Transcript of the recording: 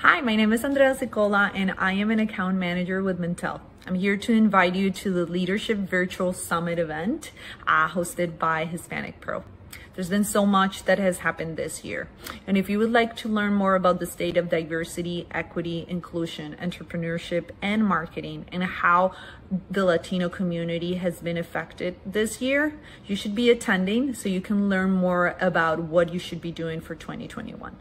Hi, my name is Andrea Cicola, and I am an account manager with Mintel. I'm here to invite you to the Leadership Virtual Summit event uh, hosted by Hispanic Pro. There's been so much that has happened this year. And if you would like to learn more about the state of diversity, equity, inclusion, entrepreneurship, and marketing, and how the Latino community has been affected this year, you should be attending so you can learn more about what you should be doing for 2021.